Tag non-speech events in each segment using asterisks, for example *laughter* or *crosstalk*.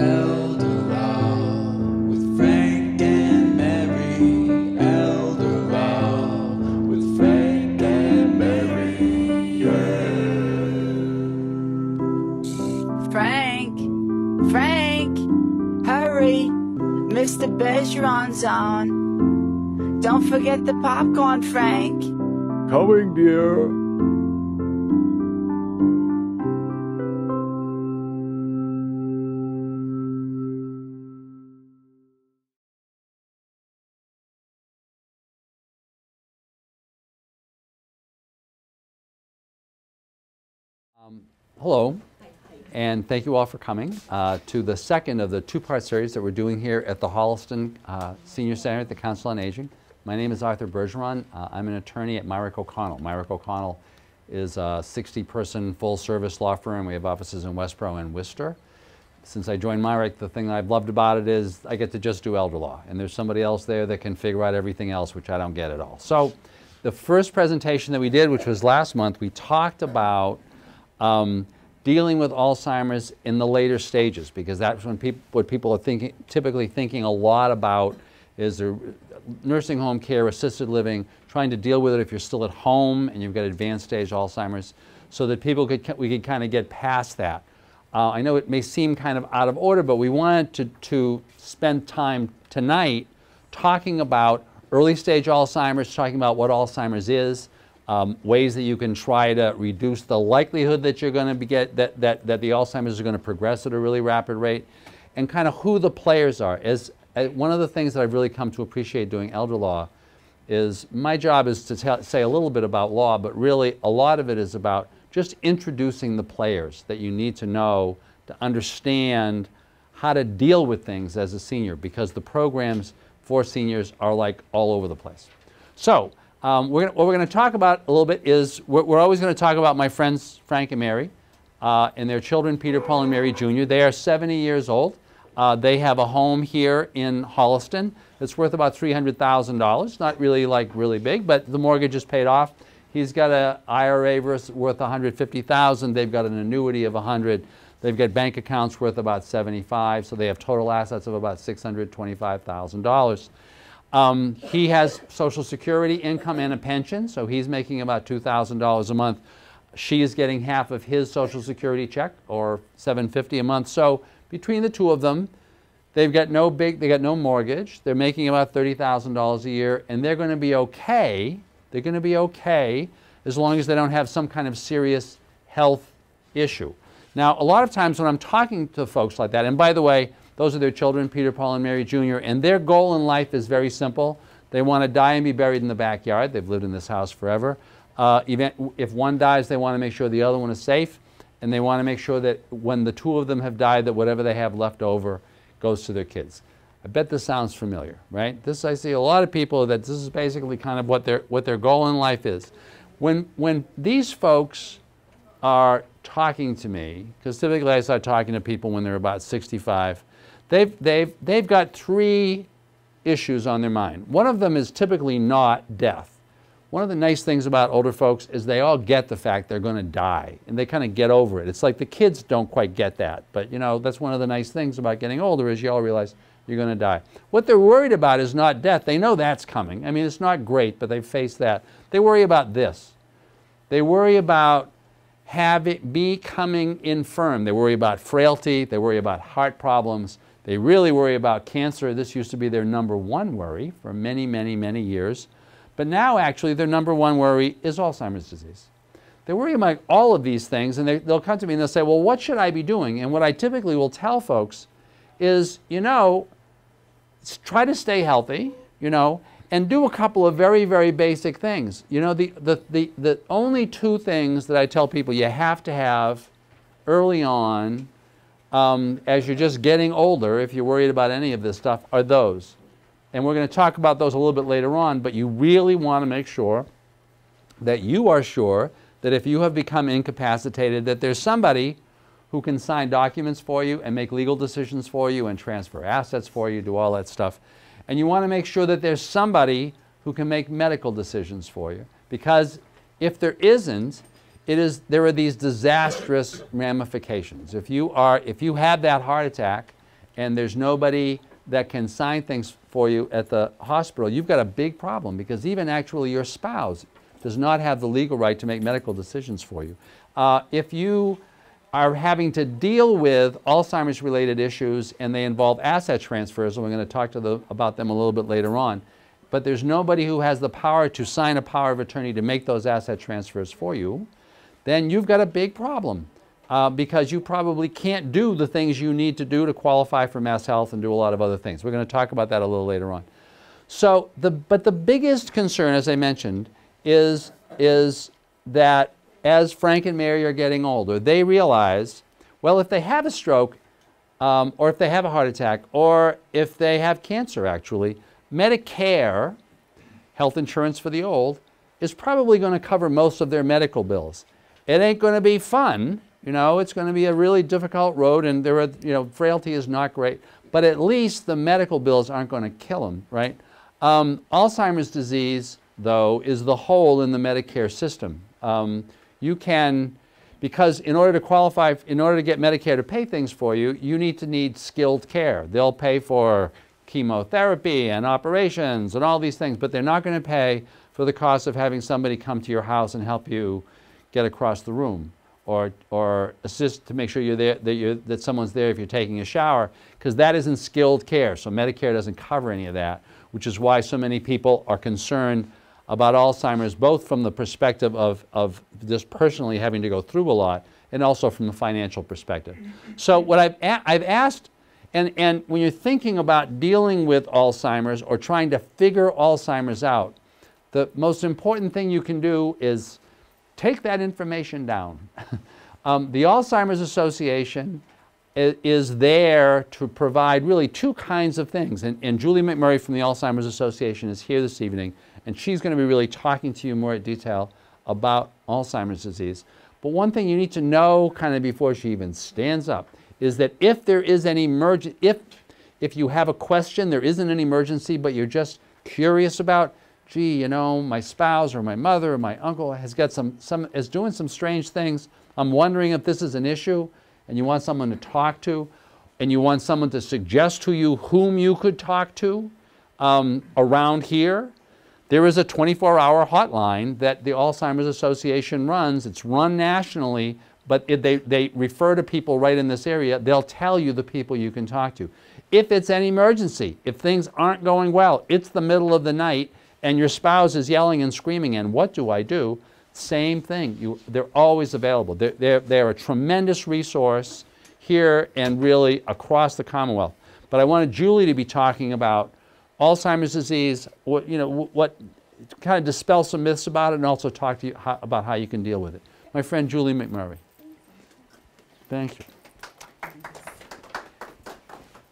Eldorado with Frank and Mary. Elder Law with Frank and Mary. Frank, Frank, hurry. Mr. Bergeron's on. Don't forget the popcorn, Frank. Coming, dear. Hello, and thank you all for coming uh, to the second of the two-part series that we're doing here at the Holliston uh, Senior Center at the Council on Aging. My name is Arthur Bergeron. Uh, I'm an attorney at Mirick O'Connell. Mirick O'Connell is a 60-person full-service law firm. We have offices in Westboro and Worcester. Since I joined Mirick, the thing I've loved about it is I get to just do elder law, and there's somebody else there that can figure out everything else, which I don't get at all. So the first presentation that we did, which was last month, we talked about um, dealing with Alzheimer's in the later stages because that's when what people are thinking, typically thinking a lot about is their nursing home care, assisted living, trying to deal with it if you're still at home and you've got advanced stage Alzheimer's, so that people could we could kind of get past that. Uh, I know it may seem kind of out of order, but we wanted to, to spend time tonight talking about early stage Alzheimer's, talking about what Alzheimer's is, um, ways that you can try to reduce the likelihood that you're going to get that, that, that the Alzheimer's are going to progress at a really rapid rate, and kind of who the players are. As, as one of the things that I've really come to appreciate doing elder law is my job is to tell, say a little bit about law, but really a lot of it is about just introducing the players that you need to know to understand how to deal with things as a senior because the programs for seniors are like all over the place. So um, we're gonna, what we're going to talk about a little bit is we're, we're always going to talk about my friends Frank and Mary uh, and their children Peter, Paul, and Mary Jr. They are 70 years old. Uh, they have a home here in Holliston that's worth about $300,000. Not really like really big, but the mortgage is paid off. He's got an IRA worth 150,000. They've got an annuity of 100. They've got bank accounts worth about 75. So they have total assets of about $625,000. Um, he has Social Security income and a pension, so he's making about $2,000 a month. She is getting half of his Social Security check, or 750 a month. So between the two of them, they've got no big, they got no mortgage. They're making about $30,000 a year, and they're going to be okay. They're going to be okay as long as they don't have some kind of serious health issue. Now, a lot of times when I'm talking to folks like that, and by the way, those are their children, Peter, Paul, and Mary Jr., and their goal in life is very simple. They want to die and be buried in the backyard. They've lived in this house forever. Uh, if one dies, they want to make sure the other one is safe, and they want to make sure that when the two of them have died, that whatever they have left over goes to their kids. I bet this sounds familiar, right? This I see a lot of people that this is basically kind of what their what their goal in life is. When when these folks are talking to me, because typically I start talking to people when they're about 65, they've, they've, they've got three issues on their mind. One of them is typically not death. One of the nice things about older folks is they all get the fact they're going to die and they kind of get over it. It's like the kids don't quite get that, but you know, that's one of the nice things about getting older is you all realize you're going to die. What they're worried about is not death. They know that's coming. I mean, it's not great, but they face that. They worry about this. They worry about have it becoming infirm. They worry about frailty. They worry about heart problems. They really worry about cancer. This used to be their number one worry for many, many, many years. But now, actually, their number one worry is Alzheimer's disease. They worry about all of these things, and they, they'll come to me and they'll say, Well, what should I be doing? And what I typically will tell folks is, you know, try to stay healthy, you know, and do a couple of very, very basic things. You know, the, the, the, the only two things that I tell people you have to have early on um, as you're just getting older, if you're worried about any of this stuff, are those. And we're going to talk about those a little bit later on, but you really want to make sure that you are sure that if you have become incapacitated, that there's somebody who can sign documents for you and make legal decisions for you and transfer assets for you, do all that stuff. And you want to make sure that there's somebody who can make medical decisions for you. Because if there isn't, it is, there are these disastrous ramifications. If you, are, if you have that heart attack and there's nobody that can sign things for you at the hospital, you've got a big problem because even actually your spouse does not have the legal right to make medical decisions for you. Uh, if you are having to deal with Alzheimer's related issues and they involve asset transfers, and we're going to talk to the, about them a little bit later on, but there's nobody who has the power to sign a power of attorney to make those asset transfers for you, then you've got a big problem. Uh, because you probably can't do the things you need to do to qualify for MassHealth and do a lot of other things. We're going to talk about that a little later on. So, the, but the biggest concern, as I mentioned, is, is that as Frank and Mary are getting older, they realize, well, if they have a stroke, um, or if they have a heart attack, or if they have cancer, actually, Medicare, health insurance for the old, is probably going to cover most of their medical bills. It ain't going to be fun, you know, it's going to be a really difficult road, and there are, you know, frailty is not great, but at least the medical bills aren't going to kill them, right? Um, Alzheimer's disease, though, is the hole in the Medicare system. Um, you can, because in order to qualify, in order to get Medicare to pay things for you, you need to need skilled care. They'll pay for chemotherapy and operations and all these things, but they're not going to pay for the cost of having somebody come to your house and help you get across the room or, or assist to make sure you're there, that, you're, that someone's there if you're taking a shower, because that isn't skilled care. So Medicare doesn't cover any of that, which is why so many people are concerned about Alzheimer's, both from the perspective of, of just personally having to go through a lot and also from the financial perspective. So what I've, I've asked, and, and when you're thinking about dealing with Alzheimer's or trying to figure Alzheimer's out, the most important thing you can do is take that information down. *laughs* um, the Alzheimer's Association is there to provide really two kinds of things. And, and Julie McMurray from the Alzheimer's Association is here this evening and she's going to be really talking to you more in detail about Alzheimer's disease. But one thing you need to know kind of before she even stands up is that if there is any emergency, if, if you have a question, there isn't an emergency, but you're just curious about, gee, you know, my spouse or my mother or my uncle has got some, some is doing some strange things. I'm wondering if this is an issue and you want someone to talk to and you want someone to suggest to you whom you could talk to um, around here, there is a 24 hour hotline that the Alzheimer's Association runs. It's run nationally, but it, they, they refer to people right in this area. They'll tell you the people you can talk to. If it's an emergency, if things aren't going well, it's the middle of the night, and your spouse is yelling and screaming, and what do I do? Same thing. You, they're always available. They're, they're, they're a tremendous resource here and really across the Commonwealth. But I wanted Julie to be talking about Alzheimer's disease, what, you know, what kind of dispel some myths about it and also talk to you how, about how you can deal with it. My friend Julie McMurray. Thank you.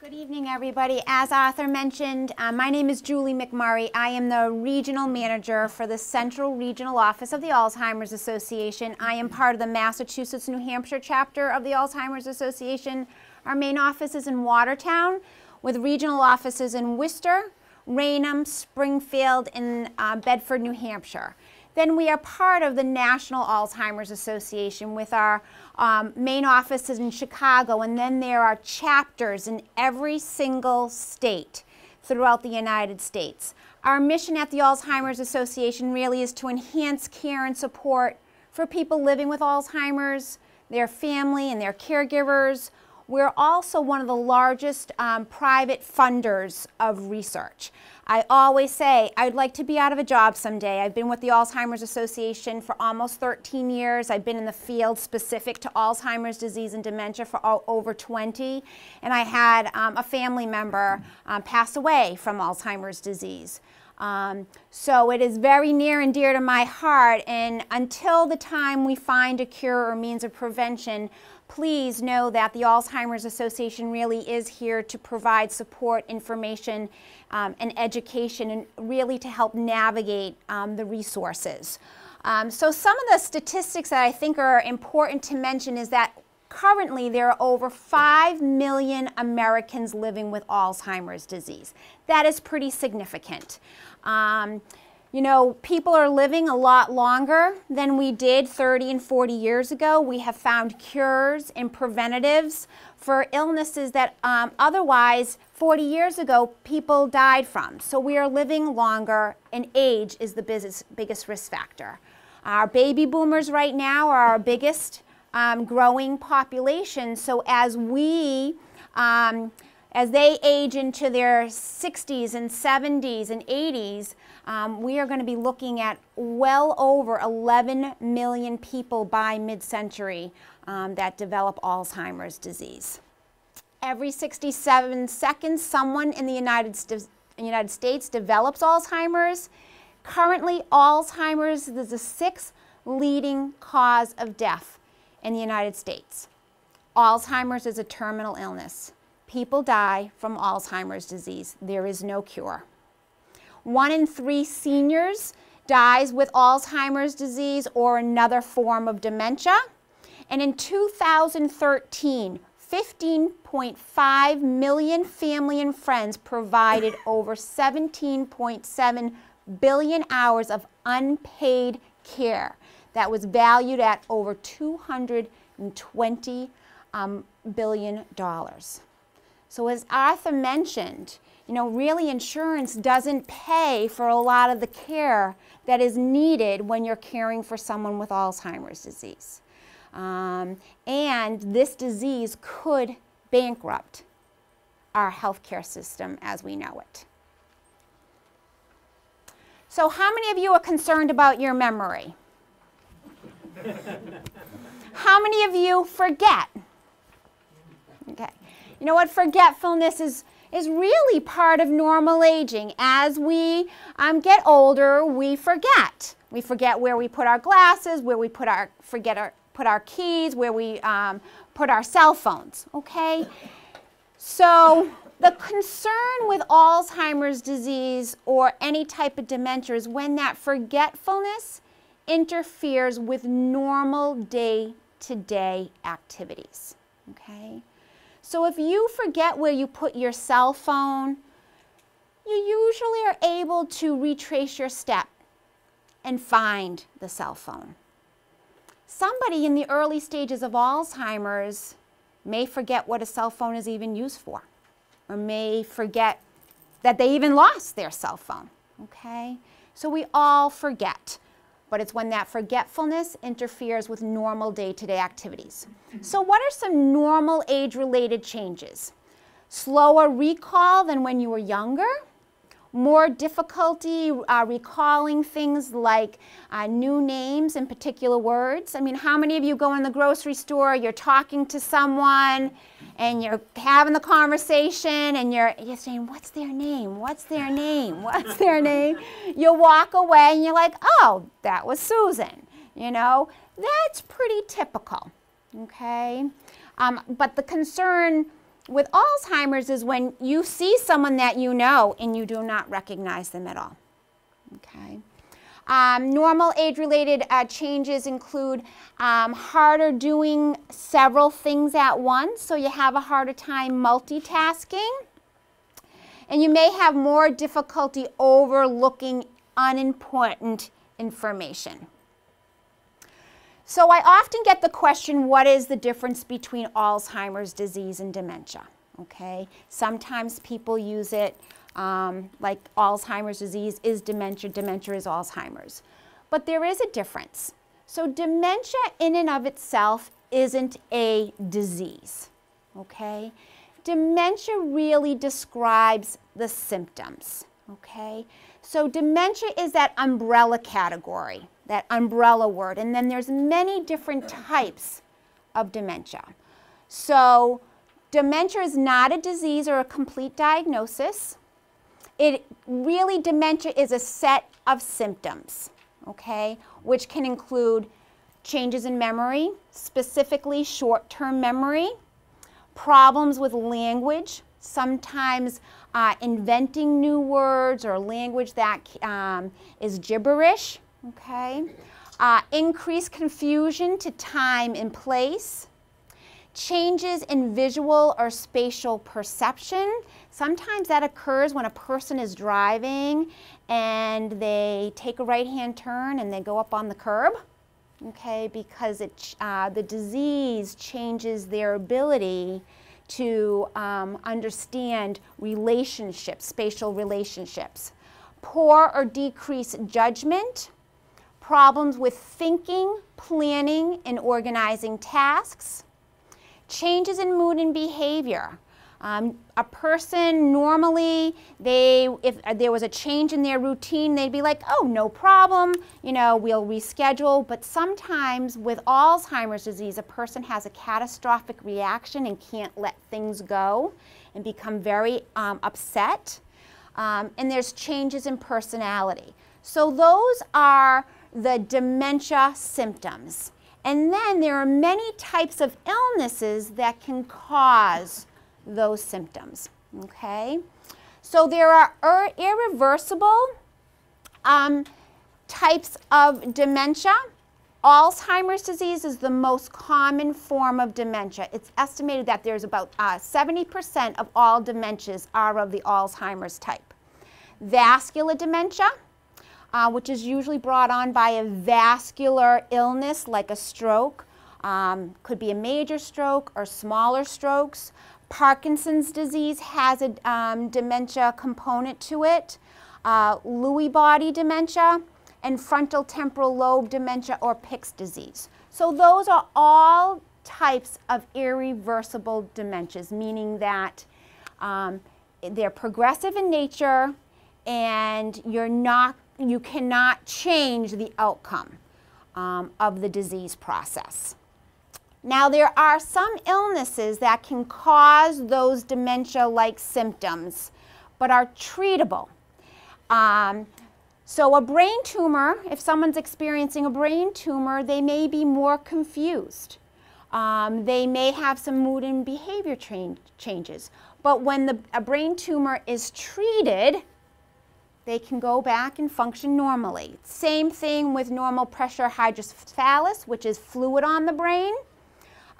Good evening, everybody. As Arthur mentioned, uh, my name is Julie McMurray. I am the regional manager for the Central Regional Office of the Alzheimer's Association. I am part of the Massachusetts New Hampshire chapter of the Alzheimer's Association. Our main office is in Watertown with regional offices in Worcester, Raynham, Springfield, and uh, Bedford, New Hampshire. Then we are part of the National Alzheimer's Association with our um, main is in Chicago, and then there are chapters in every single state throughout the United States. Our mission at the Alzheimer's Association really is to enhance care and support for people living with Alzheimer's, their family and their caregivers, we're also one of the largest um, private funders of research. I always say I'd like to be out of a job someday. I've been with the Alzheimer's Association for almost 13 years. I've been in the field specific to Alzheimer's disease and dementia for over 20. And I had um, a family member um, pass away from Alzheimer's disease. Um, so it is very near and dear to my heart. And until the time we find a cure or means of prevention, please know that the Alzheimer's Association really is here to provide support, information, um, and education, and really to help navigate um, the resources. Um, so some of the statistics that I think are important to mention is that currently there are over 5 million Americans living with Alzheimer's disease. That is pretty significant. You know, people are living a lot longer than we did 30 and 40 years ago. We have found cures and preventatives for illnesses that um, otherwise 40 years ago people died from. So we are living longer, and age is the biggest, biggest risk factor. Our baby boomers right now are our biggest um, growing population. So as we um, as they age into their 60s and 70s and 80s, um, we are going to be looking at well over 11 million people by mid-century um, that develop Alzheimer's disease. Every 67 seconds, someone in the United, United States develops Alzheimer's. Currently, Alzheimer's is the sixth leading cause of death in the United States. Alzheimer's is a terminal illness. People die from Alzheimer's disease. There is no cure. One in three seniors dies with Alzheimer's disease or another form of dementia. And in 2013, 15.5 million family and friends provided *coughs* over 17.7 billion hours of unpaid care that was valued at over 220 um, billion dollars. So as Arthur mentioned, you know, really insurance doesn't pay for a lot of the care that is needed when you're caring for someone with Alzheimer's disease. Um, and this disease could bankrupt our healthcare system as we know it. So how many of you are concerned about your memory? *laughs* how many of you forget? Okay. You know what? Forgetfulness is, is really part of normal aging. As we um, get older, we forget. We forget where we put our glasses, where we put our, forget our, put our keys, where we um, put our cell phones, okay? So the concern with Alzheimer's disease or any type of dementia is when that forgetfulness interferes with normal day-to-day -day activities, okay? So if you forget where you put your cell phone, you usually are able to retrace your step and find the cell phone. Somebody in the early stages of Alzheimer's may forget what a cell phone is even used for, or may forget that they even lost their cell phone, okay? So we all forget but it's when that forgetfulness interferes with normal day-to-day activities. So what are some normal age-related changes? Slower recall than when you were younger, more difficulty uh, recalling things like uh, new names and particular words. I mean, how many of you go in the grocery store, you're talking to someone, and you're having the conversation and you're, you're saying, what's their name? What's their name? *laughs* What's their name? You walk away and you're like, oh, that was Susan. You know, that's pretty typical, okay? Um, but the concern with Alzheimer's is when you see someone that you know and you do not recognize them at all, okay? Um, normal age-related uh, changes include um, harder doing several things at once, so you have a harder time multitasking. And you may have more difficulty overlooking unimportant information. So I often get the question, what is the difference between Alzheimer's disease and dementia? Okay, sometimes people use it um, like Alzheimer's disease is dementia, dementia is Alzheimer's. But there is a difference. So dementia in and of itself isn't a disease, okay? Dementia really describes the symptoms, okay? So dementia is that umbrella category, that umbrella word, and then there's many different types of dementia. So dementia is not a disease or a complete diagnosis. It really, dementia is a set of symptoms, okay, which can include changes in memory, specifically short-term memory, problems with language, sometimes uh, inventing new words or language that um, is gibberish, okay, uh, increased confusion to time and place, changes in visual or spatial perception. Sometimes that occurs when a person is driving and they take a right-hand turn and they go up on the curb, okay, because it, uh, the disease changes their ability to um, understand relationships, spatial relationships. Poor or decreased judgment, problems with thinking, planning, and organizing tasks, changes in mood and behavior. Um, a person normally, they if there was a change in their routine, they'd be like, "Oh, no problem. You know, we'll reschedule." But sometimes with Alzheimer's disease, a person has a catastrophic reaction and can't let things go, and become very um, upset. Um, and there's changes in personality. So those are the dementia symptoms. And then there are many types of illnesses that can cause those symptoms. Okay? So there are ir irreversible um, types of dementia. Alzheimer's disease is the most common form of dementia. It's estimated that there's about 70% uh, of all dementias are of the Alzheimer's type. Vascular dementia, uh, which is usually brought on by a vascular illness like a stroke, um, could be a major stroke or smaller strokes. Parkinson's disease has a um, dementia component to it, uh, Lewy body dementia, and frontal temporal lobe dementia or Pick's disease. So those are all types of irreversible dementias, meaning that um, they're progressive in nature and you're not, you cannot change the outcome um, of the disease process. Now, there are some illnesses that can cause those dementia-like symptoms, but are treatable. Um, so a brain tumor, if someone's experiencing a brain tumor, they may be more confused. Um, they may have some mood and behavior changes. But when the, a brain tumor is treated, they can go back and function normally. Same thing with normal pressure hydrocephalus, which is fluid on the brain.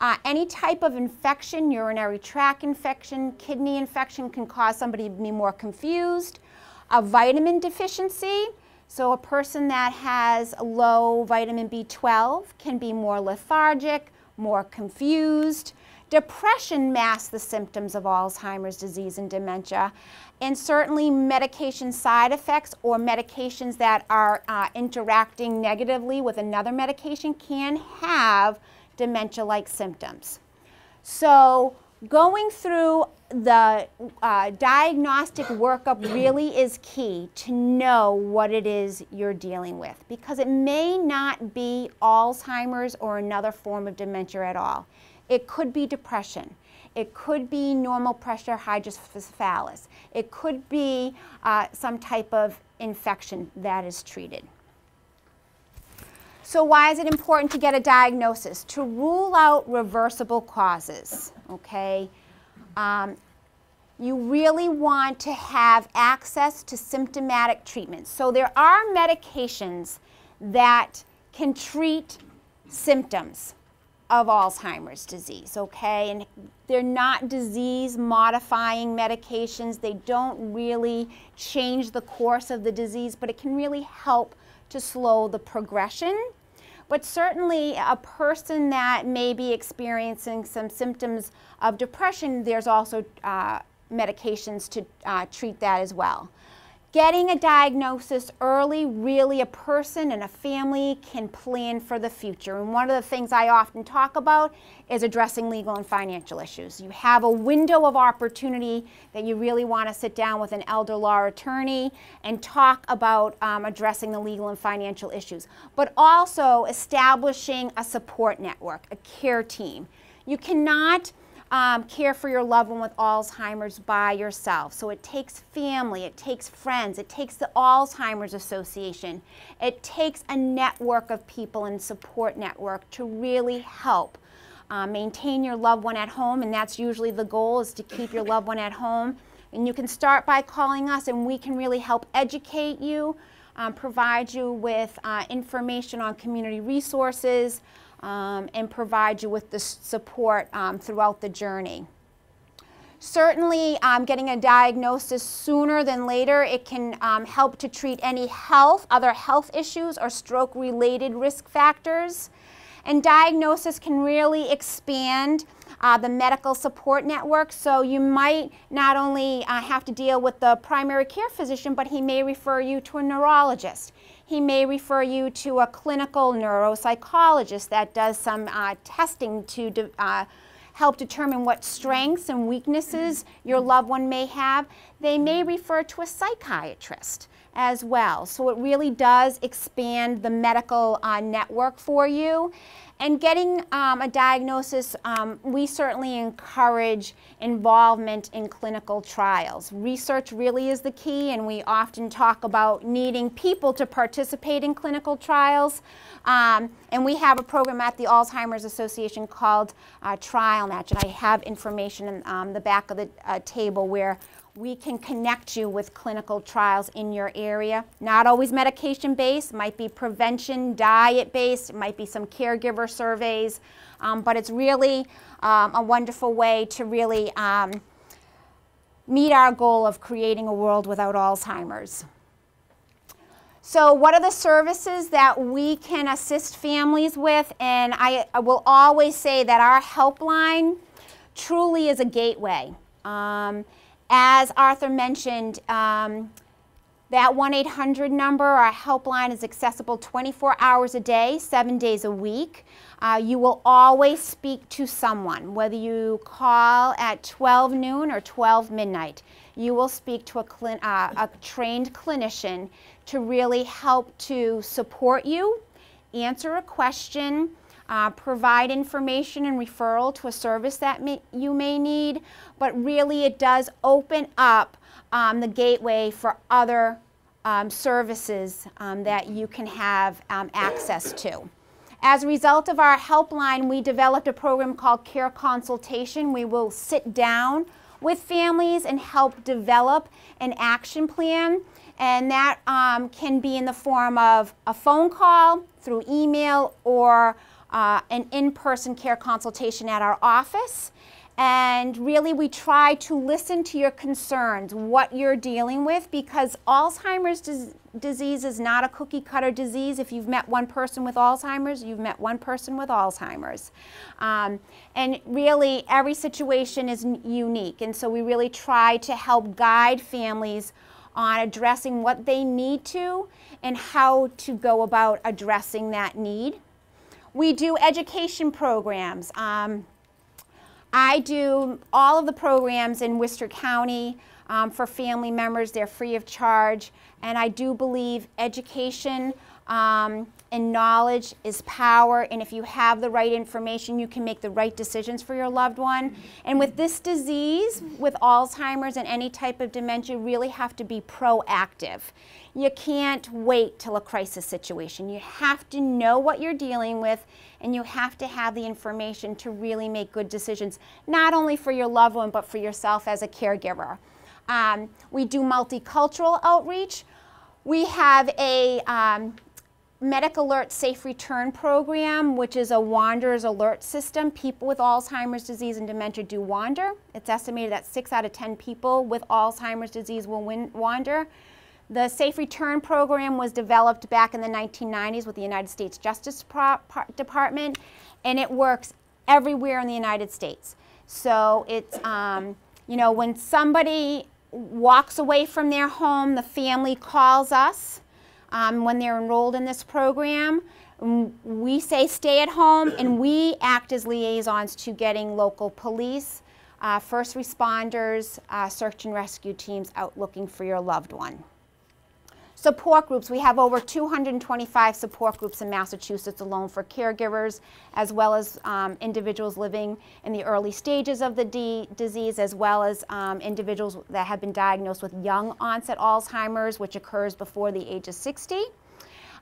Uh, any type of infection, urinary tract infection, kidney infection can cause somebody to be more confused. A vitamin deficiency, so a person that has low vitamin B12 can be more lethargic, more confused. Depression masks the symptoms of Alzheimer's disease and dementia. And certainly medication side effects or medications that are uh, interacting negatively with another medication can have dementia-like symptoms. So going through the uh, diagnostic workup really is key to know what it is you're dealing with because it may not be Alzheimer's or another form of dementia at all. It could be depression. It could be normal pressure hydrocephalus. It could be uh, some type of infection that is treated. So why is it important to get a diagnosis? To rule out reversible causes, okay? Um, you really want to have access to symptomatic treatments. So there are medications that can treat symptoms of Alzheimer's disease, okay? And they're not disease modifying medications. They don't really change the course of the disease, but it can really help to slow the progression but certainly a person that may be experiencing some symptoms of depression, there's also uh, medications to uh, treat that as well. Getting a diagnosis early, really a person and a family can plan for the future. And one of the things I often talk about is addressing legal and financial issues. You have a window of opportunity that you really want to sit down with an elder law attorney and talk about um, addressing the legal and financial issues, but also establishing a support network, a care team. You cannot um, care for your loved one with Alzheimer's by yourself. So it takes family, it takes friends, it takes the Alzheimer's Association, it takes a network of people and support network to really help uh, maintain your loved one at home, and that's usually the goal is to keep your loved one at home. And you can start by calling us, and we can really help educate you, um, provide you with uh, information on community resources, um, and provide you with the support um, throughout the journey. Certainly, um, getting a diagnosis sooner than later, it can um, help to treat any health, other health issues or stroke-related risk factors. And diagnosis can really expand uh, the medical support network. So you might not only uh, have to deal with the primary care physician, but he may refer you to a neurologist. He may refer you to a clinical neuropsychologist that does some uh, testing to de uh, help determine what strengths and weaknesses your loved one may have. They may refer to a psychiatrist as well. So it really does expand the medical uh, network for you. And getting um, a diagnosis, um, we certainly encourage involvement in clinical trials. Research really is the key, and we often talk about needing people to participate in clinical trials. Um, and we have a program at the Alzheimer's Association called uh, Trial Match, and I have information in um, the back of the uh, table where we can connect you with clinical trials in your area. Not always medication based, might be prevention, diet based, might be some caregiver surveys, um, but it's really um, a wonderful way to really um, meet our goal of creating a world without Alzheimer's. So what are the services that we can assist families with? And I, I will always say that our helpline truly is a gateway. Um, as Arthur mentioned, um, that 1-800 number, our helpline is accessible 24 hours a day, seven days a week. Uh, you will always speak to someone, whether you call at 12 noon or 12 midnight. You will speak to a, uh, a trained clinician to really help to support you, answer a question, uh, provide information and referral to a service that may, you may need, but really it does open up um, the gateway for other um, services um, that you can have um, access to. As a result of our helpline, we developed a program called Care Consultation. We will sit down with families and help develop an action plan. And that um, can be in the form of a phone call, through email, or uh, an in-person care consultation at our office. And really, we try to listen to your concerns, what you're dealing with, because Alzheimer's dis disease is not a cookie cutter disease. If you've met one person with Alzheimer's, you've met one person with Alzheimer's. Um, and really, every situation is unique. And so we really try to help guide families on addressing what they need to and how to go about addressing that need. We do education programs. Um, I do all of the programs in Worcester County um, for family members. They're free of charge. And I do believe education um, and knowledge is power. And if you have the right information, you can make the right decisions for your loved one. And with this disease, with Alzheimer's and any type of dementia, you really have to be proactive. You can't wait till a crisis situation. You have to know what you're dealing with and you have to have the information to really make good decisions, not only for your loved one, but for yourself as a caregiver. Um, we do multicultural outreach. We have a um, MedicAlert Safe Return Program, which is a Wanderers Alert System. People with Alzheimer's disease and dementia do wander. It's estimated that 6 out of 10 people with Alzheimer's disease will wander. The Safe Return Program was developed back in the 1990s with the United States Justice Department, and it works everywhere in the United States. So it's, um, you know, when somebody walks away from their home, the family calls us um, when they're enrolled in this program. We say stay at home, and we act as liaisons to getting local police, uh, first responders, uh, search and rescue teams out looking for your loved one. Support groups, we have over 225 support groups in Massachusetts alone for caregivers as well as um, individuals living in the early stages of the disease as well as um, individuals that have been diagnosed with young onset Alzheimer's which occurs before the age of 60.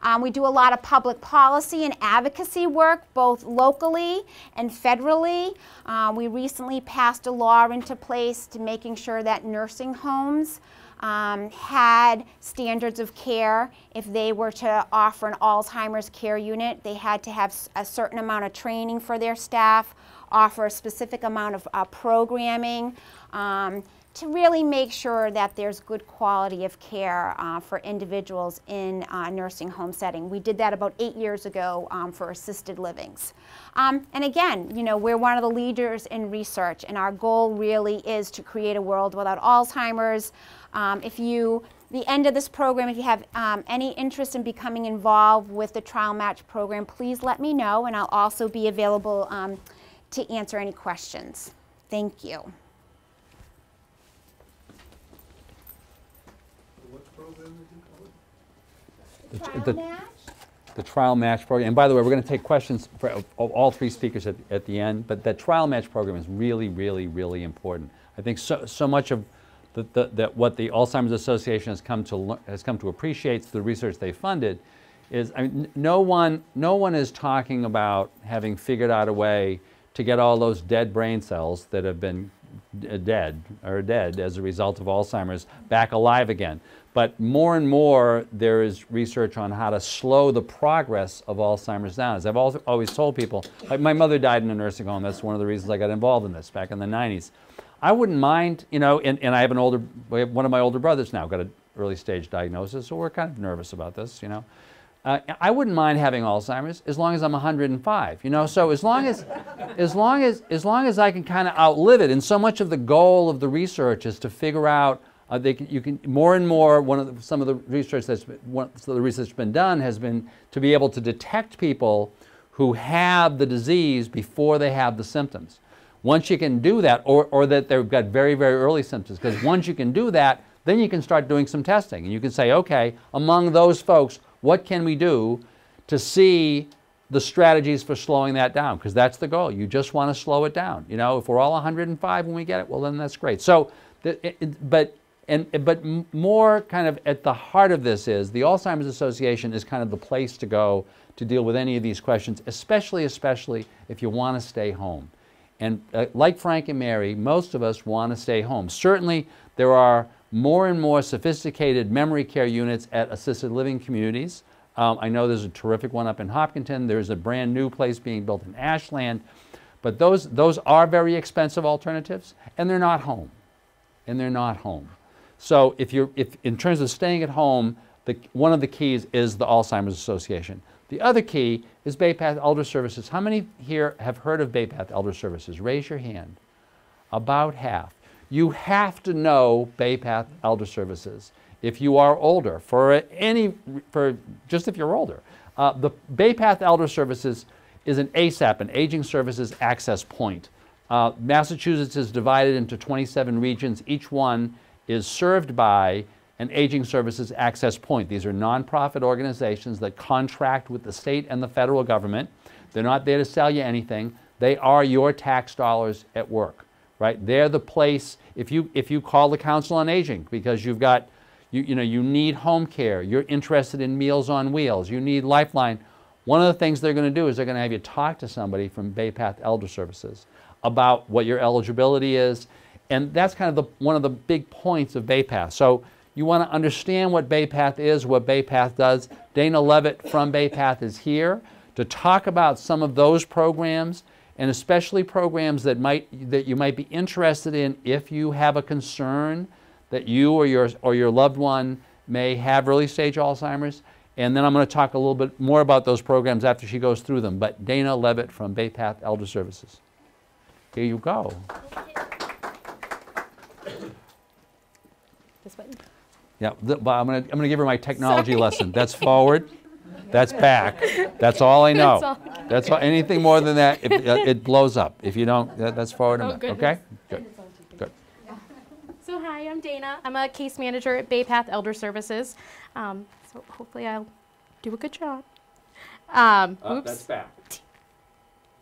Um, we do a lot of public policy and advocacy work, both locally and federally. Um, we recently passed a law into place to making sure that nursing homes um, had standards of care. If they were to offer an Alzheimer's care unit, they had to have a certain amount of training for their staff, offer a specific amount of uh, programming um, to really make sure that there's good quality of care uh, for individuals in uh, nursing home setting. We did that about eight years ago um, for assisted livings. Um, and again, you know, we're one of the leaders in research, and our goal really is to create a world without Alzheimer's. Um, if you the end of this program, if you have um, any interest in becoming involved with the trial match program, please let me know, and I'll also be available um, to answer any questions. Thank you. The, Trial the- match? the trial match program. And by the way, we're going to take questions for of- of all three speakers at, at the end, but that trial match program is really, really, really important. I think so, so much of the, that what the Alzheimer's Association has come to has come to appreciate through the research they funded is I mean, no one no one is talking about having figured out a way to get all those dead brain cells that have been uh, dead or dead as a result of Alzheimer's back alive again. But more and more, there is research on how to slow the progress of Alzheimer's down. As I've always told people, like my mother died in a nursing home. That's one of the reasons I got involved in this back in the 90s. I wouldn't mind, you know, and, and I have an older, one of my older brothers now got an early stage diagnosis, so we're kind of nervous about this, you know. Uh, I wouldn't mind having Alzheimer's as long as I'm 105, you know. So as long as, *laughs* as long as, as long as I can kind of outlive it, and so much of the goal of the research is to figure out uh, they can, you can more and more. One of the, some of the research that's been, one, so the research been done has been to be able to detect people who have the disease before they have the symptoms. Once you can do that, or, or that they've got very, very early symptoms, because once you can do that, then you can start doing some testing. And you can say, okay, among those folks, what can we do to see the strategies for slowing that down? Because that's the goal. You just want to slow it down. You know, if we're all 105 when we get it, well, then that's great. So, it, it- but and but more kind of at the heart of this is the Alzheimer's Association is kind of the place to go to deal with any of these questions, especially especially if you want to stay home. And uh, like Frank and Mary, most of us want to stay home. Certainly, there are more and more sophisticated memory care units at assisted living communities. Um, I know there's a terrific one up in Hopkinton. There's a brand new place being built in Ashland. But those, those are very expensive alternatives, and they're not home. And they're not home. So if you're, if, in terms of staying at home, the, one of the keys is the Alzheimer's Association. The other key is Bay Path Elder Services. How many here have heard of Bay Path Elder Services? Raise your hand. About half. You have to know Bay Path Elder Services if you are older. For any, for just if you're older, uh, the Bay Path Elder Services is an ASAP, an Aging Services Access Point. Uh, Massachusetts is divided into 27 regions. Each one is served by an Aging Services Access Point. These are nonprofit organizations that contract with the state and the federal government. They're not there to sell you anything. They are your tax dollars at work, right? They're the place. If you if you call the Council on Aging because you've got you, you know you need home care, you're interested in Meals on Wheels, you need Lifeline. One of the things they're going to do is they're going to have you talk to somebody from Bay Path Elder Services about what your eligibility is, and that's kind of the, one of the big points of Bay Path. So you want to understand what Bay Path is, what Bay Path does. Dana Levitt from Bay Path is here to talk about some of those programs and especially programs that might that you might be interested in if you have a concern that you or your or your loved one may have early stage Alzheimer's. And then I'm going to talk a little bit more about those programs after she goes through them. But Dana Levitt from Bay Path Elder Services. Here you go. This button. Yeah, th- but I'm going to I'm going to give her my technology lesson. That's forward. That's back. That's all I know. That's all. That's all. Anything more than that, it, uh, it blows up. If you don't, that, that's forward and Oh, back. goodness. Okay. Good. Good. So hi, I'm Dana. I'm a case manager at Bay Path Elder Services. Um, so hopefully I'll do a good job. Um, oops. back.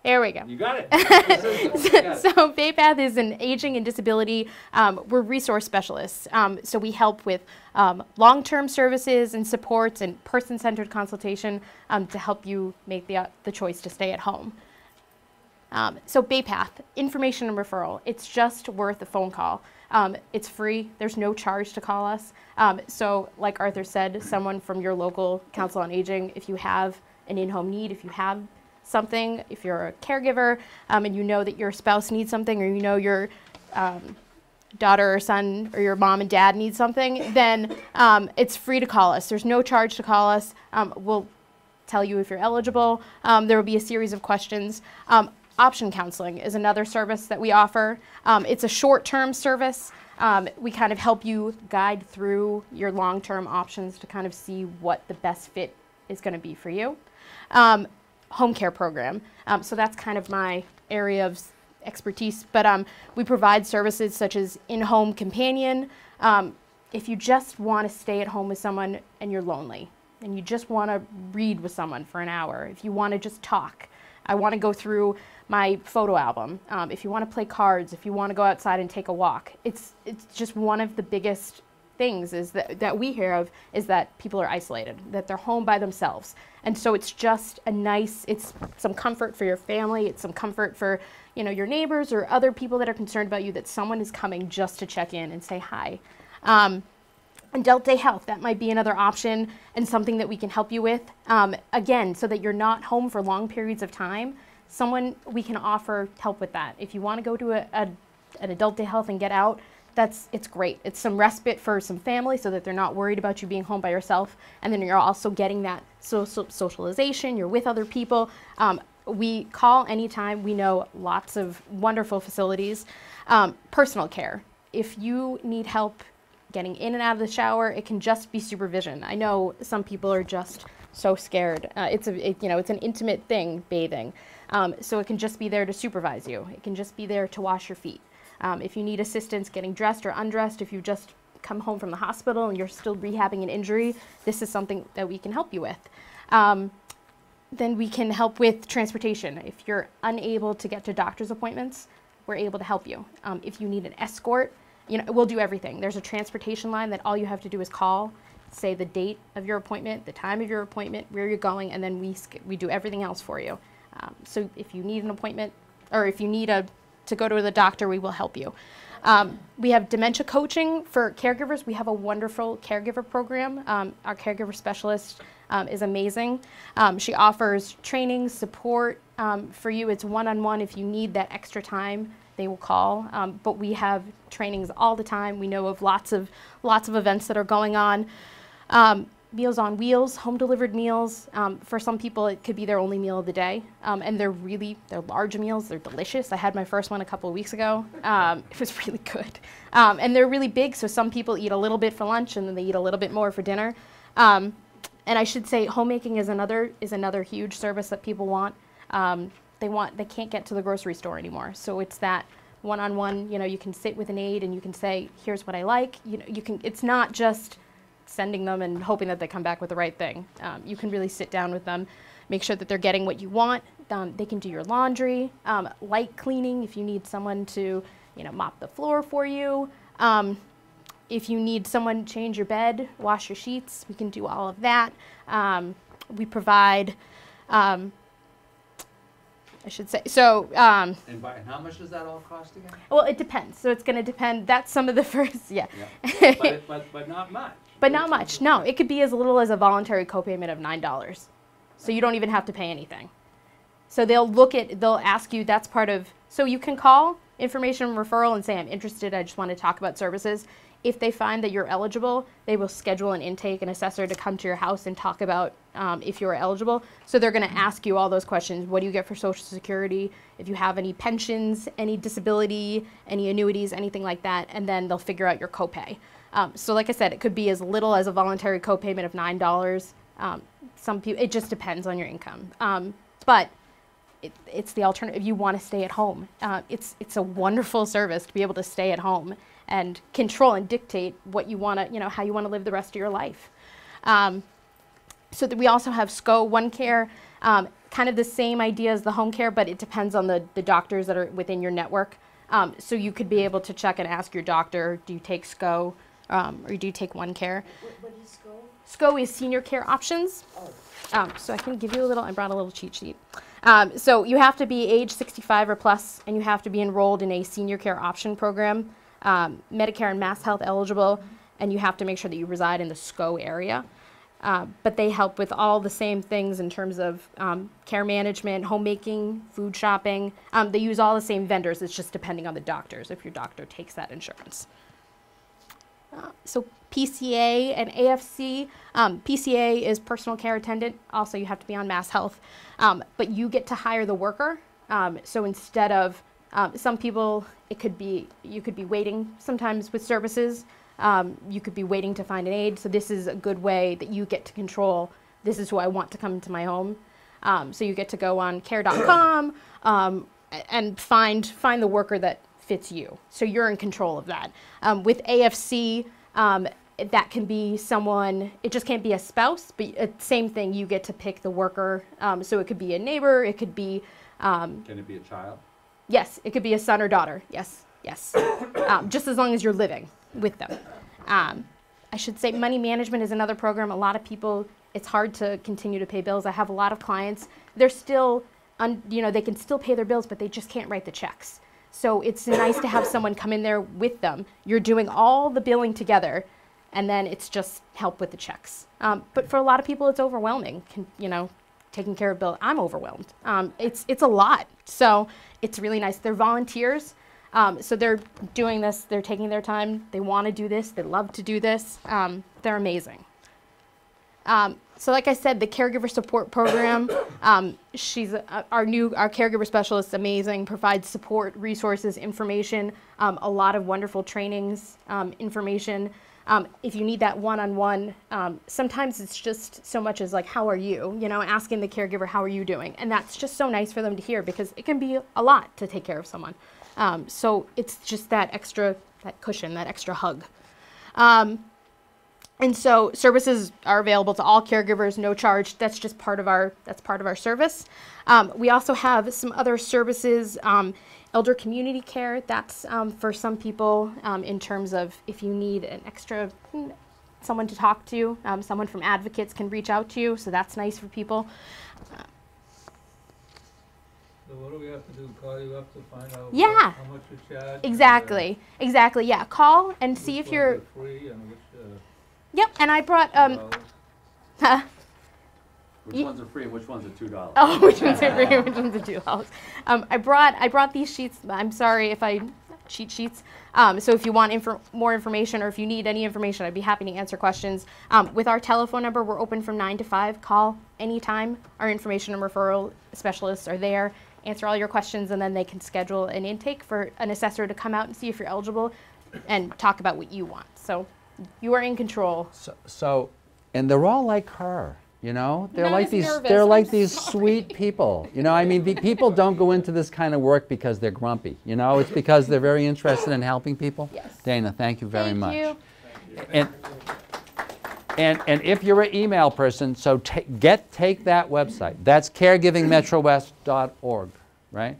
There we go. You got it. *laughs* so Bay Path is an aging and disability. Um, we're resource specialists. Um, so we help with um, long-term services and supports and person-centered consultation um, to help you make the, uh, the choice to stay at home. Um, so BayPath, information and referral, it's just worth a phone call. Um, it's free. There's no charge to call us. Um, so, like Arthur said, someone from your local council on aging, if you have an in-home need, if you have something, if you're a caregiver um, and you know that your spouse needs something, or you know your um, daughter or son or your mom and dad need something, then um, it's free to call us. There's no charge to call us. Um, we'll tell you if you're eligible. Um, there will be a series of questions. Um, option counseling is another service that we offer. It's a short-term service. Um, we kind of help you guide through your long-term options to kind of see what the best fit is going to be for you. Um, home care program. Um, so that's kind of my area of expertise. But um, we provide services such as in-home companion. Um, if you just want to stay at home with someone and you're lonely, and you just want to read with someone for an hour, if you want to just talk, I want to go through my photo album. Um, if you want to play cards, if you want to go outside and take a walk, it's it's just one of the biggest things is that, that we hear of is that people are isolated, that they're home by themselves. And so it's just a nice, it's some comfort for your family, it's some comfort for, you know, your neighbors or other people that are concerned about you that someone is coming just to check in and say hi. Um, Adult Day Health, that might be another option and something that we can help you with. Um, again, so that you're not home for long periods of time, someone we can offer help with that. If you want to go to a, a, an Adult Day Health and get out, that's it's great. It's some respite for some family so that they're not worried about you being home by yourself, and then you're also getting that social socialization. You're with other people. Um, we call anytime. We know lots of wonderful facilities. Um, personal care. If you need help getting in and out of the shower. It can just be supervision. I know some people are just so scared. Uh, it's a it, you know it's an intimate thing, bathing. Um, so it can just be there to supervise you. It can just be there to wash your feet. Um, if you need assistance getting dressed or undressed, if you just come home from the hospital and you're still rehabbing an injury, this is something that we can help you with. Um, then we can help with transportation. If you're unable to get to doctor's appointments, we're able to help you. Um, if you need an escort, you know, we'll do everything. There's a transportation line that all you have to do is call, say the date of your appointment, the time of your appointment, where you're going, and then we, we do everything else for you. Um, so if you need an appointment, or if you need a, to go to the doctor, we will help you. Um, we have dementia coaching for caregivers. We have a wonderful caregiver program. Um, our caregiver specialist um, is amazing. Um, she offers training, support um, for you. It's one on one. If you need that extra time, they will call. Um, but we have trainings all the time. We know of lots of lots of events that are going on. Meals on Wheels, home delivered meals. Um, for some people, it could be their only meal of the day, um, and they're really they're large meals. They're delicious. I had my first one a couple of weeks ago. Um, *laughs* it was really good, um, and they're really big. So some people eat a little bit for lunch, and then they eat a little bit more for dinner. Um, and I should say, homemaking is another is another huge service that people want. Um, they want they can't get to the grocery store anymore, so it's that one-on-one. You know, you can sit with an aide and you can say, "Here's what I like." You know, you can. It's not just sending them and hoping that they come back with the right thing. Um, you can really sit down with them, make sure that they're getting what you want. Um, they can do your laundry, um, light cleaning if you need someone to, you know, mop the floor for you. Um, if you need someone to change your bed, wash your sheets, we can do all of that. Um, we provide, um, I should say, so um, And, by, and how much does that all cost again? well, it depends. So it's going to depend. That's some of the *laughs* first, yeah. Yeah. but, but, but not much. But not much. No, it could be as little as a voluntary copayment of nine dollars. So you don't even have to pay anything. So they'll look at, they'll ask you. That's part of. So you can call information referral and say, "I'm interested. I just want to talk about services." If they find that you're eligible, they will schedule an intake, an assessor to come to your house and talk about um, if you're eligible. So they're going to ask you all those questions. What do you get for Social Security? If you have any pensions, any disability, any annuities, anything like that, and then they'll figure out your copay. Um, so, like I said, it could be as little as a voluntary copayment of nine dollars. Um, some people, it just depends on your income. Um, but it, it's the alternative. If you want to stay at home. Uh, it's it's a wonderful service to be able to stay at home and control and dictate what you want to, you know, how you want to live the rest of your life. Um, so that we also have SCO One Care, um, kind of the same idea as the home care, but it depends on the, the doctors that are within your network. Um, so you could be able to check and ask your doctor, do you take SCO um, or do you take One Care? What is SCO? SCO is senior care options. Um, so I can give you a little, I brought a little cheat sheet. Um, so you have to be age 65 or plus, and you have to be enrolled in a senior care option program, um, Medicare and MassHealth eligible, and you have to make sure that you reside in the SCO area. Uh, but they help with all the same things in terms of um, care management, homemaking, food shopping. Um, they use all the same vendors. It's just depending on the doctors if your doctor takes that insurance. So PCA and AFC. Um, PCA is personal care attendant. Also, you have to be on MassHealth, um, but you get to hire the worker. Um, so instead of um, some people, it could be you could be waiting sometimes with services. Um, you could be waiting to find an aide. So this is a good way that you get to control. This is who I want to come into my home. Um, so you get to go on care.com and find find the worker that fits you. So you're in control of that. Um, with AFC, um, that can be someone, it just can't be a spouse, but uh, same thing, you get to pick the worker. Um, so it could be a neighbor, it could be, Can it be a child? yes, it could be a son or daughter. Yes, yes. *coughs* um, just as long as you're living with them. Um, I should say money management is another program. A lot of people, it's hard to continue to pay bills. I have a lot of clients, they're still, un, you know, they can still pay their bills, but they just can't write the checks. So it's nice to have someone come in there with them. You're doing all the billing together, and then it's just help with the checks. Um, but for a lot of people, it's overwhelming. Can, you know, taking care of bill. I'm overwhelmed. Um, it's it's a lot. So it's really nice. They're volunteers. Um, so they're doing this. They're taking their time. They want to do this. They love to do this. Um, they're amazing. Um, so, like I said, the caregiver support program. Um, she's a, our new our caregiver specialist. Amazing. Provides support, resources, information, um, a lot of wonderful trainings, um, information. Um, if you need that one-on-one, um, sometimes it's just so much as like, "How are you?" You know, asking the caregiver, "How are you doing?" And that's just so nice for them to hear because it can be a lot to take care of someone. Um, so it's just that extra that cushion, that extra hug. Um, and so services are available to all caregivers, no charge. That's just part of our that's part of our service. Um, we also have some other services, um, elder community care. That's um, for some people um, in terms of if you need an extra someone to talk to. Um, someone from advocates can reach out to you, so that's nice for people. So what do we have to do, call you up to find out Yeah. how much you charge? Exactly, exactly. Yeah, call and see if you're. Free and which, Yep, and I brought um. Which Ye- ones are free and which ones are two dollars? Oh, *laughs* which ones are free? And which ones are two dollars? Um, I brought I brought these sheets. I'm sorry if I cheat sheets. Um, so if you want infor- more information or if you need any information, I'd be happy to answer questions. Um, with our telephone number, we're open from nine to five. Call anytime. Our information and referral specialists are there. Answer all your questions, and then they can schedule an intake for an assessor to come out and see if you're eligible, and talk about what you want. So you are in control. So, so, and they're all like her. You know, they're Not like these. nervous, They're I'm like these *laughs* sweet people. You know, I mean, the people don't go into this kind of work because they're grumpy. You know, it's because they're very interested in helping people. Yes. Dana, thank you very Thank much. you. And, and, and if you're an email person, so get take that website. That's caregivingmetrowest.org, right?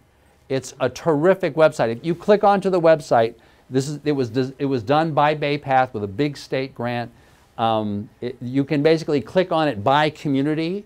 It's a terrific website. If you click onto the website, this is it was it was done by BayPath with a big state grant. Um, it, you can basically click on it by community,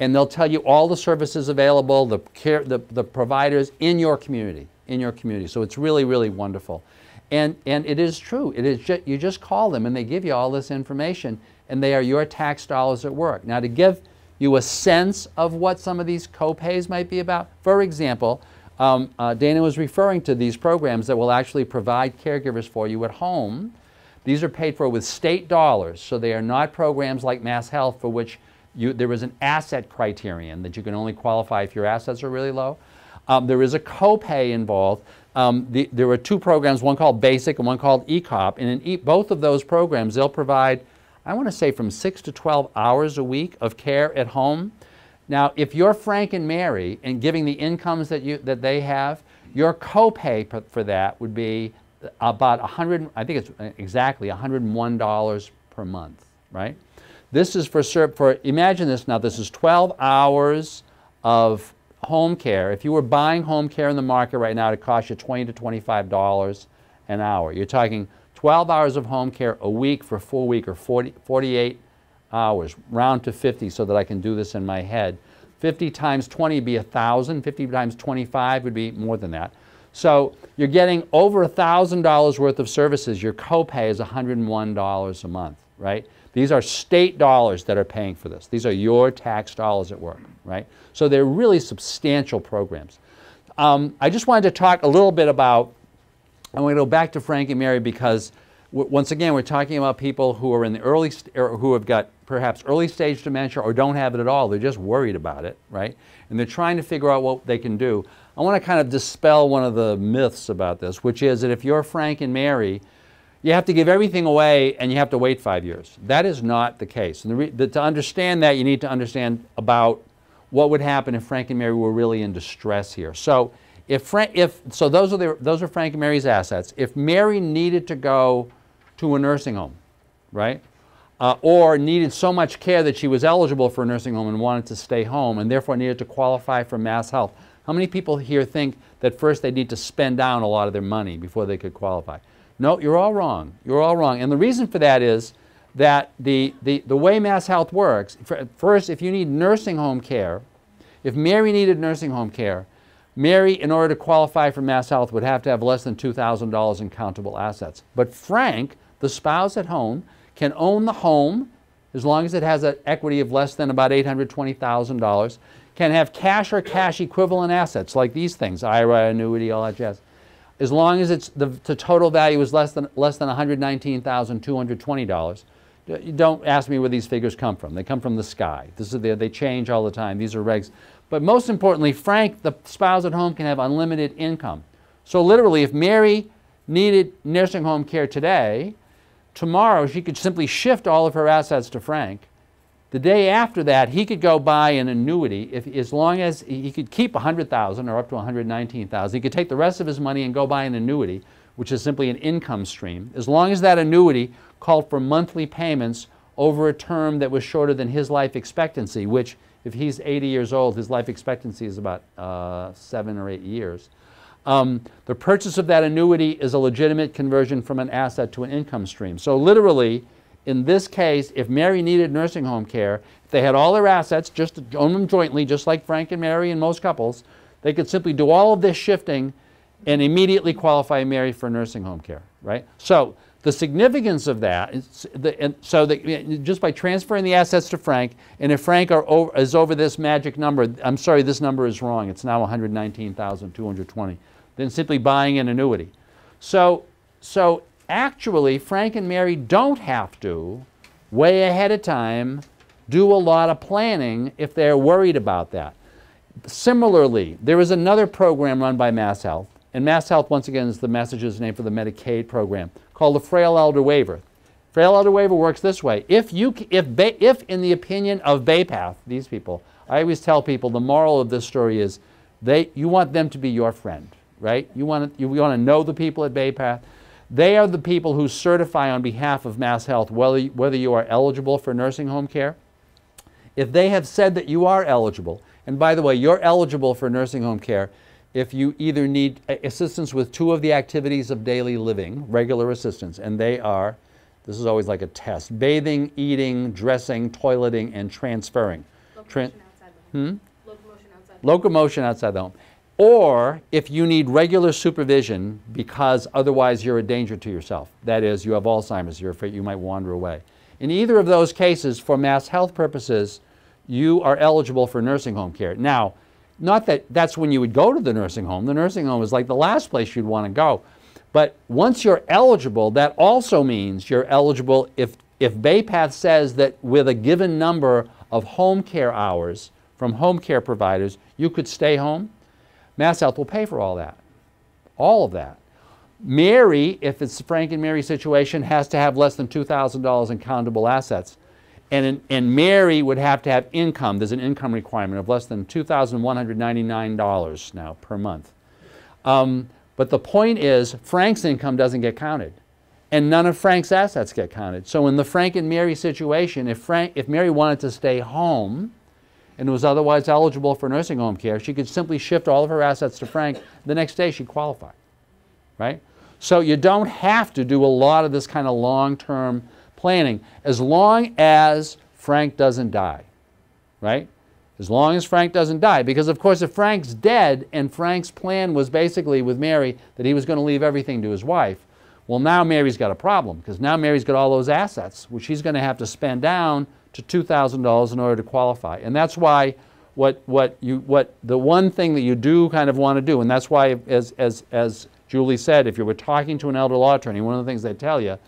and they'll tell you all the services available, the care, the, the providers in your community, in your community. So it's really, really wonderful. And, and it is true. It is ju- you just call them and they give you all this information, and they are your tax dollars at work. Now, to give you a sense of what some of these copays might be about, for example, um, uh, Dana was referring to these programs that will actually provide caregivers for you at home. These are paid for with state dollars, so they are not programs like MassHealth for which you, there is an asset criterion that you can only qualify if your assets are really low. Um, there is a copay involved. Um, the, there are two programs, one called Basic and one called ECOP. And in e- both of those programs, they'll provide, I want to say, from 6 to 12 hours a week of care at home. Now, if you're Frank and Mary and giving the incomes that, you, that they have, your copay for that would be about 100, I think it's exactly $101 per month, right? This is for, for, imagine this now, this is 12 hours of home care. If you were buying home care in the market right now, it costs you 20 to $25 an hour. You're talking 12 hours of home care a week for a full week or 40, 48 hours, round to 50 so that I can do this in my head. 50 times 20 would be 1,000. 50 times 25 would be more than that. So you're getting over $1,000 worth of services. Your copay is $101 a month, right? These are state dollars that are paying for this. These are your tax dollars at work, right? So they're really substantial programs. Um, I just wanted to talk a little bit about, I'm going to go back to Frank and Mary because once again, we're talking about people who are in the early, er, who have got perhaps early stage dementia or don't have it at all. They're just worried about it, right? And they're trying to figure out what they can do. I want to kind of dispel one of the myths about this, which is that if you're Frank and Mary, you have to give everything away and you have to wait five years. That is not the case. And the the, to understand that, you need to understand about what would happen if Frank and Mary were really in distress here. So, if, Frank, if so, those are the, those are Frank and Mary's assets. If Mary needed to go to a nursing home, right, uh, or needed so much care that she was eligible for a nursing home and wanted to stay home, and therefore needed to qualify for MassHealth, how many people here think that first they need to spend down a lot of their money before they could qualify? No, you're all wrong. You're all wrong. And the reason for that is that the, the, the way MassHealth works, first, if you need nursing home care, if Mary needed nursing home care, Mary, in order to qualify for MassHealth, would have to have less than $2,000 in countable assets. But Frank, the spouse at home, can own the home as long as it has an equity of less than about $820,000, can have cash or cash equivalent assets like these things, IRA, annuity, all that jazz as long as it's the, the total value is less than less than $119,220. Don't ask me where these figures come from. They come from the sky. This is the, they change all the time. These are regs. But most importantly, Frank, the spouse at home, can have unlimited income. So literally, if Mary needed nursing home care today, tomorrow she could simply shift all of her assets to Frank the day after that, he could go buy an annuity if, as long as he could keep 100,000 or up to 119,000. He could take the rest of his money and go buy an annuity, which is simply an income stream. As long as that annuity called for monthly payments over a term that was shorter than his life expectancy, which if he's 80 years old, his life expectancy is about uh, seven or eight years. Um, the purchase of that annuity is a legitimate conversion from an asset to an income stream. So literally, in this case, if Mary needed nursing home care, if they had all their assets, just own them jointly, just like Frank and Mary and most couples, they could simply do all of this shifting and immediately qualify Mary for nursing home care, right? So the significance of that is the, and so that just by transferring the assets to Frank, and if Frank over, is over this magic number, I'm sorry, this number is wrong. It's now 119,220. Then simply buying an annuity. So, so actually, Frank and Mary don't have to, way ahead of time, do a lot of planning if they're worried about that. Similarly, there is another program run by MassHealth, and MassHealth, once again, is the Massachusetts name for the Medicaid program, called the Frail Elder Waiver. Frail Elder Waiver works this way. If, you, if, if in the opinion of BayPath, these people, I always tell people the moral of this story is they, you want them to be your friend, right? You want, to, you want to know the people at BayPath. They are the people who certify on behalf of MassHealth whether, whether you are eligible for nursing home care. If they have said that you are eligible, and by the way, you're eligible for nursing home care if you either need assistance with two of the activities of daily living, regular assistance, and they are, this is always like a test, bathing, eating, dressing, toileting, and transferring. Locomotion outside the home. Hmm? Locomotion outside. Locomotion outside the home or if you need regular supervision because otherwise you're a danger to yourself. That is, you have Alzheimer's, you're afraid you might wander away. In either of those cases, for MassHealth purposes, you are eligible for nursing home care. Now, not that that's when you would go to the nursing home. The nursing home is like the last place you'd want to go. But once you're eligible, that also means you're eligible if, if BayPath says that with a given number of home care hours from home care providers, you could stay home MassHealth will pay for all that, all of that. Mary, if it's a Frank and Mary situation, has to have less than $2,000 in countable assets. And, in, and Mary would have to have income. There's an income requirement of less than $2,199 now per month. Um, but the point is, Frank's income doesn't get counted. And none of Frank's assets get counted. So in the Frank and Mary situation, if, Frank, if Mary wanted to stay home, and was otherwise eligible for nursing home care, she could simply shift all of her assets to Frank. The next day she qualified. Right? So you don't have to do a lot of this kind of long-term planning as long as Frank doesn't die. Right? As long as Frank doesn't die. Because of course if Frank's dead and Frank's plan was basically with Mary that he was going to leave everything to his wife, Well, now Mary's got a problem because now Mary's got all those assets, which she's going to have to spend down to $2,000 in order to qualify. And that's why what, what, you, what the one thing that you do kind of want to do, and that's why, as, as, as Julie said, if you were talking to an elder law attorney, one of the things they tell you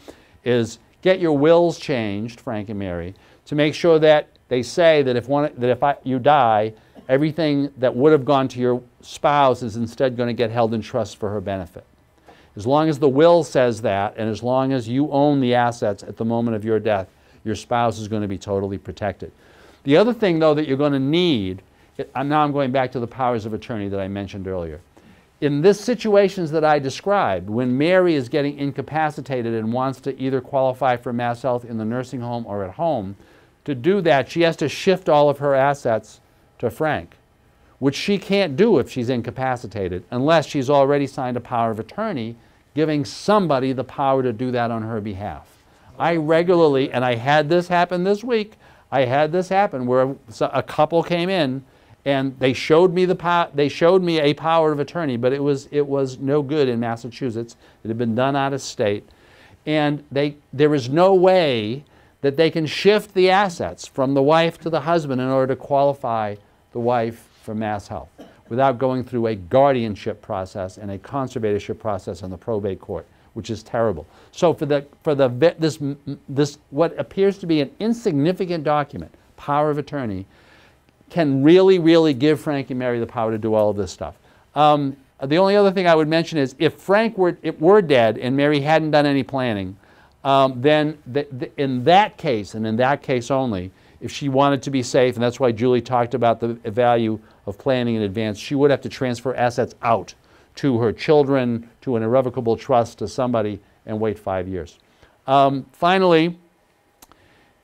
is get your wills changed, Frank and Mary, to make sure that they say that if, one, that if I, you die, everything that would have gone to your spouse is instead going to get held in trust for her benefit. As long as the will says that, and as long as you own the assets at the moment of your death, your spouse is going to be totally protected. The other thing, though, that you're going to need, now I'm going back to the powers of attorney that I mentioned earlier. In this situations that I described, when Mary is getting incapacitated and wants to either qualify for MassHealth in the nursing home or at home, to do that, she has to shift all of her assets to Frank, which she can't do if she's incapacitated unless she's already signed a power of attorney giving somebody the power to do that on her behalf. I regularly, and I had this happen this week, I had this happen where a couple came in and they showed me the they showed me a power of attorney, but it was it was no good in Massachusetts. It had been done out of state, and they there is no way that they can shift the assets from the wife to the husband in order to qualify the wife for MassHealth without going through a guardianship process and a conservatorship process in the probate court, which is terrible. So for the for the this this what appears to be an insignificant document, power of attorney can really, really give Frank and Mary the power to do all of this stuff. Um, the only other thing I would mention is if Frank were, were dead and Mary hadn't done any planning, um, then the, the, in that case, and in that case only, if she wanted to be safe, and that's why Julie talked about the value of planning in advance, she would have to transfer assets out to her children, to an irrevocable trust, to somebody, and wait five years. Um, finally,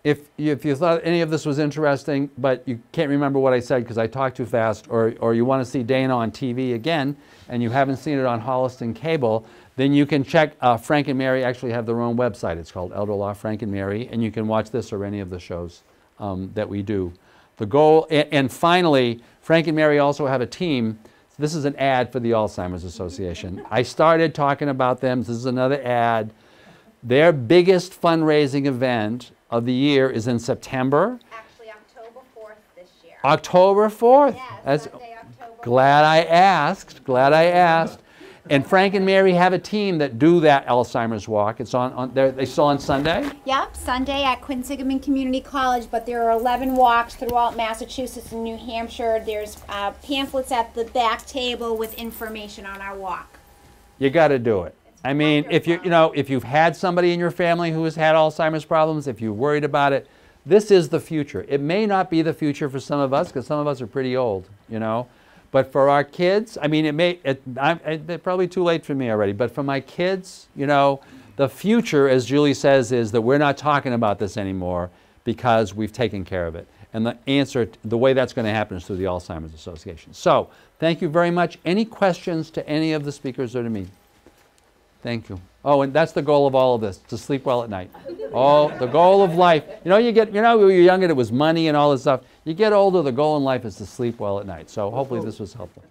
if, if you thought any of this was interesting, but you can't remember what I said because I talked too fast, or, or you want to see Dana on TV again, and you haven't seen it on Holliston Cable, then you can check, uh, Frank and Mary actually have their own website. It's called Elder Law Frank and Mary, and you can watch this or any of the shows um, that we do. The goal, and, and finally, Frank and Mary also have a team. This is an ad for the Alzheimer's Association. I started talking about them. This is another ad. Their biggest fundraising event of the year is in September. Actually, October 4th this year. October 4th. Yes, That's Sunday, October glad I asked. Glad I asked. And Frank and Mary have a team that do that Alzheimer's walk. It's on, on they still on Sunday? Yep, Sunday at Quinsigamond Community College, but there are 11 walks throughout Massachusetts and New Hampshire. There's uh, pamphlets at the back table with information on our walk. You got to do it. I mean, if you you know if you've had somebody in your family who has had Alzheimer's problems, if you're worried about it, this is the future. It may not be the future for some of us because some of us are pretty old, you know. But for our kids, I mean, it may. It, I'm, probably too late for me already. But for my kids, you know, the future, as Julie says, is that we're not talking about this anymore because we've taken care of it. And the answer, the way that's going to happen is through the Alzheimer's Association. So, thank you very much. Any questions to any of the speakers or to me? Thank you. Oh, and that's the goal of all of this, to sleep well at night. Oh, the goal of life. You know, you get, you know, when you're younger, it was money and all this stuff. You get older, the goal in life is to sleep well at night. So hopefully this was helpful.